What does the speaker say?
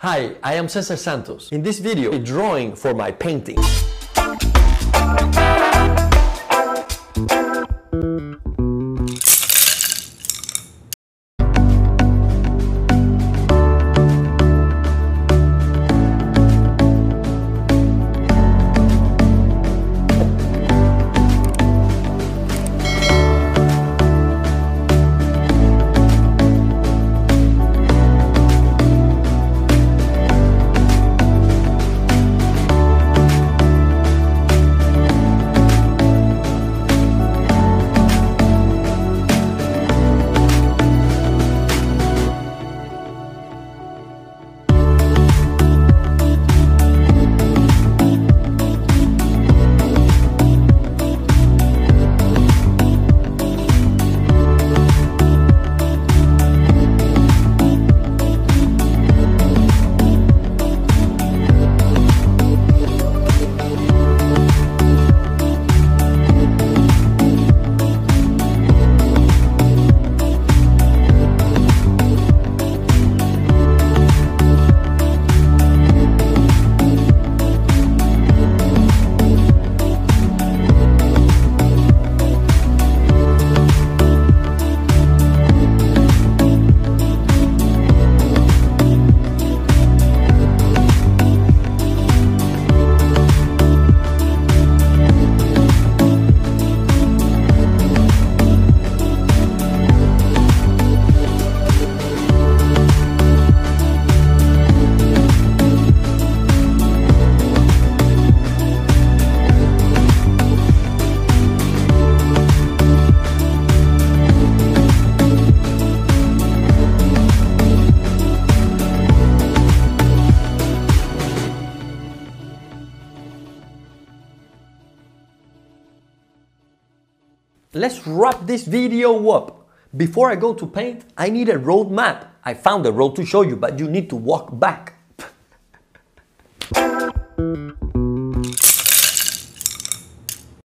Hi, I am Cesar Santos. In this video, a drawing for my painting. Let's wrap this video up. Before I go to paint, I need a roadmap. I found a road to show you, but you need to walk back.